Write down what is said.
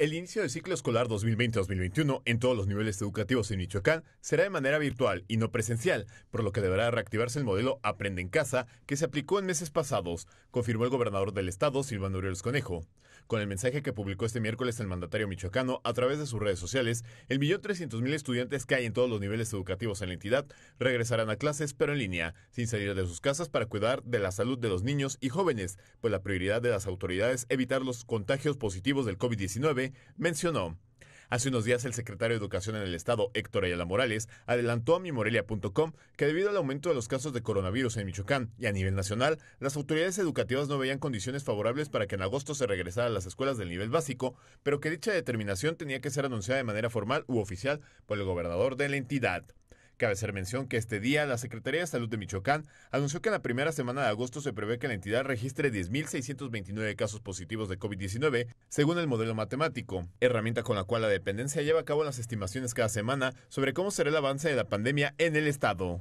El inicio del ciclo escolar 2020-2021 en todos los niveles educativos en Michoacán será de manera virtual y no presencial, por lo que deberá reactivarse el modelo Aprende en casa que se aplicó en meses pasados, confirmó el gobernador del estado, Silvano Aureoles Conejo. Con el mensaje que publicó este miércoles el mandatario michoacano a través de sus redes sociales, el millón trescientos mil estudiantes que hay en todos los niveles educativos en la entidad regresarán a clases pero en línea, sin salir de sus casas para cuidar de la salud de los niños y jóvenes, pues la prioridad de las autoridades es evitar los contagios positivos del COVID-19 mencionó. Hace unos días el secretario de Educación en el Estado, Héctor Ayala Morales, adelantó a mimorelia.com que debido al aumento de los casos de coronavirus en Michoacán y a nivel nacional, las autoridades educativas no veían condiciones favorables para que en agosto se regresara a las escuelas del nivel básico, pero que dicha determinación tenía que ser anunciada de manera formal u oficial por el gobernador de la entidad. Cabe hacer mención que este día la Secretaría de Salud de Michoacán anunció que en la primera semana de agosto se prevé que la entidad registre 10.629 casos positivos de COVID-19, según el modelo matemático, herramienta con la cual la dependencia lleva a cabo las estimaciones cada semana sobre cómo será el avance de la pandemia en el estado.